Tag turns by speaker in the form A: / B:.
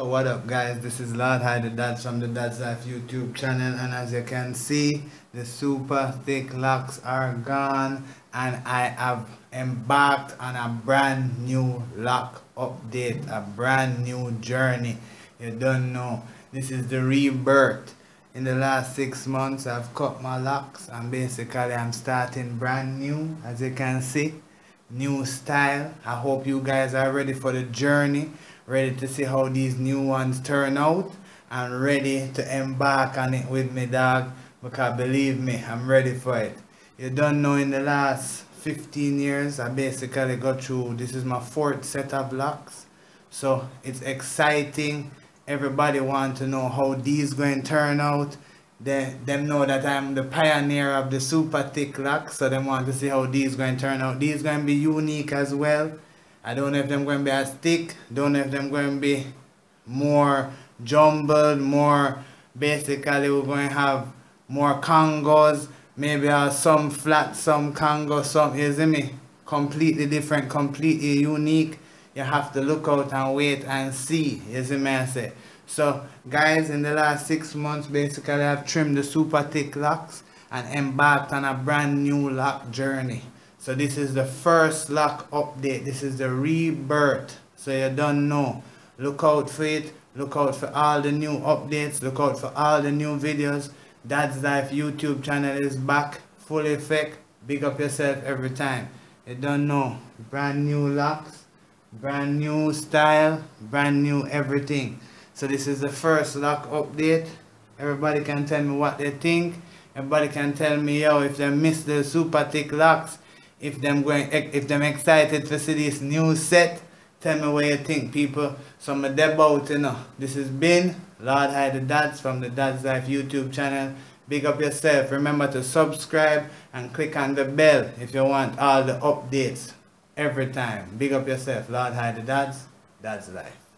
A: what up guys? This is Lord High the Dadz from the Dadz Life YouTube channel. And as you can see the super thick locks are gone. And I have embarked on a brand new lock update a brand new journey. You don't know. This is the rebirth. In the last six months I've cut my locks. And basically I'm starting brand new as you can see. New style. I hope you guys are ready for the journey ready to see how these new ones turn out. And ready to embark on it with me dog because believe me I'm ready for it. You don't know in the last 15 years I basically got through this is my fourth set of locks. So it's exciting. Everybody want to know how these going to turn out. They them know that I'm the pioneer of the super thick lock so they want to see how these going to turn out. These going to be unique as well I don't know if them going to be as thick. Don't know if them going to be more jumbled, more basically we're going to have more congos. Maybe some flat, some congo, some, you see me? Completely different, completely unique. You have to look out and wait and see, you see me I say. So guys, in the last six months, basically I've trimmed the super thick locks and embarked on a brand new lock journey. So this is the first lock update. This is the rebirth. So you don't know. Look out for it. Look out for all the new updates. Look out for all the new videos. Dadz Life YouTube channel is back. Full effect. Big up yourself every time. You don't know. Brand new locks. Brand new style. Brand new everything. So this is the first lock update. Everybody can tell me what they think. Everybody can tell me, yo, if they miss the super thick locks, if them going if them excited to see this new set tell me what you think people. So I'm a debut you know. This has been Lord High the Dadz from the Dadz Life YouTube channel. Big up yourself. Remember to subscribe and click on the bell if you want all the updates every time. Big up yourself Lord High the Dadz Dadz Life